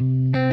Mm-hmm.